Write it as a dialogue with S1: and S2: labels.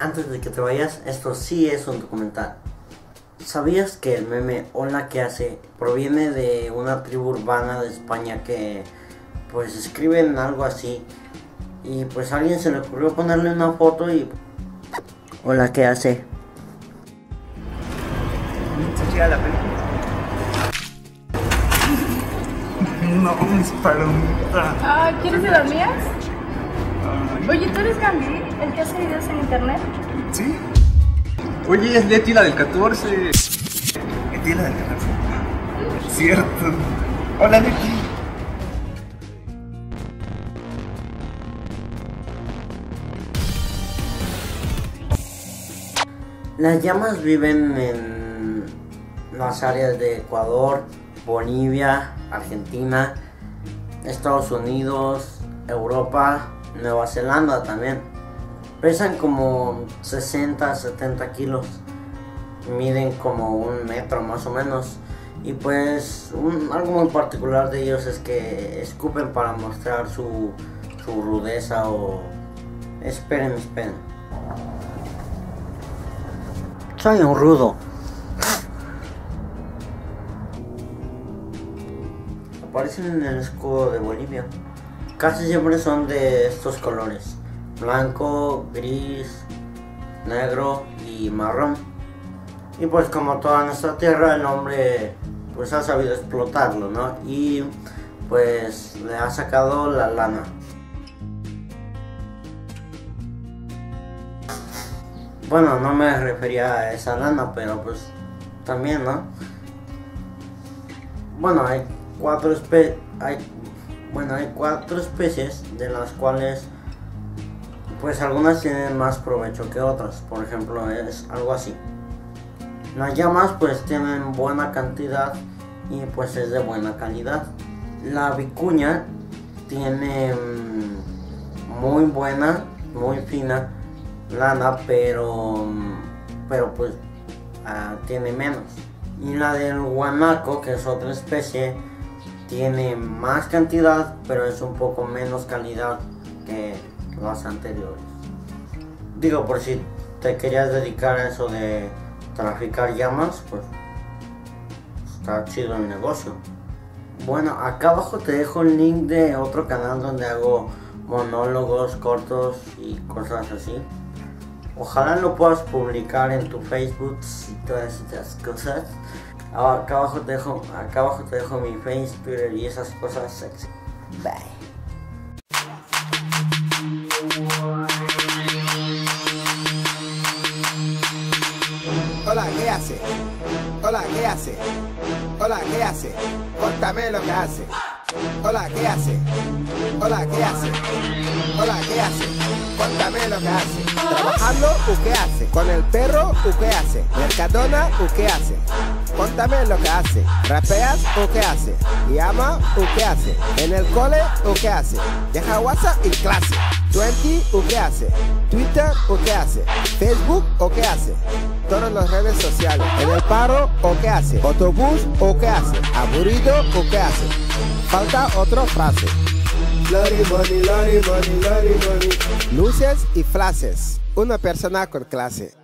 S1: Antes de que te vayas, esto sí es un documental. ¿Sabías que el meme Hola que hace proviene de una tribu urbana de España que pues escriben algo así y pues a alguien se le ocurrió ponerle una foto y Hola que hace?
S2: la película? No, mis palomitas.
S3: Ah, ¿quieres de las mías? Oye, ¿tú eres Gandhi, el que hace videos en internet?
S2: Sí. Oye, es Leti la del 14. Leti la del 14. Cierto. Hola, Leti.
S1: Las llamas viven en las áreas de Ecuador, Bolivia, Argentina, Estados Unidos, Europa, Nueva Zelanda también. Pesan como 60, 70 kilos. Miden como un metro más o menos. Y pues algo muy particular de ellos es que escupen para mostrar su, su rudeza o... Esperen, esperen. Soy un rudo. Aparecen en el escudo de Bolivia. Casi siempre son de estos colores. Blanco, gris, negro y marrón. Y pues como toda nuestra tierra el hombre pues ha sabido explotarlo, ¿no? Y pues le ha sacado la lana. Bueno, no me refería a esa lana, pero pues también, ¿no? Bueno, hay cuatro especies, hay bueno, hay cuatro especies de las cuales pues algunas tienen más provecho que otras. Por ejemplo, es algo así. Las llamas pues tienen buena cantidad y pues es de buena calidad. La vicuña tiene mm, muy buena, muy fina lana, pero pero pues ah, tiene menos. Y la del guanaco, que es otra especie, tiene más cantidad, pero es un poco menos calidad que las anteriores. Digo, por si te querías dedicar a eso de traficar llamas, pues está chido el negocio. Bueno, acá abajo te dejo el link de otro canal donde hago monólogos cortos y cosas así. Ojalá lo puedas publicar en tu Facebook y todas esas cosas. Acá abajo te dejo, acá abajo te dejo mi face, Twitter y esas cosas sexy. Bye.
S4: Hola, ¿qué hace? Hola, ¿qué hace? Hola, ¿qué hace? Cuéntame lo que hace. Hola, ¿qué hace? Hola, ¿qué hace? Hola, ¿qué hace? Cuéntame lo que hace. Trabajando, ¿o qué hace? Con el perro, ¿o qué hace? Mercadona, ¿o qué hace? Cuéntame lo que hace. ¿Rapeas o qué hace? ¿Llama o qué hace? ¿En el cole o qué hace? ¿Deja WhatsApp y clase? ¿20 o qué hace? ¿Twitter o qué hace? ¿Facebook o qué hace? Todas las redes sociales. ¿En el paro o qué hace? ¿Autobús o qué hace? ¿Aburrido o qué hace? Falta otra frase.
S5: Lori money, lori money, lori money.
S4: Luces y flashes. Una persona con clase.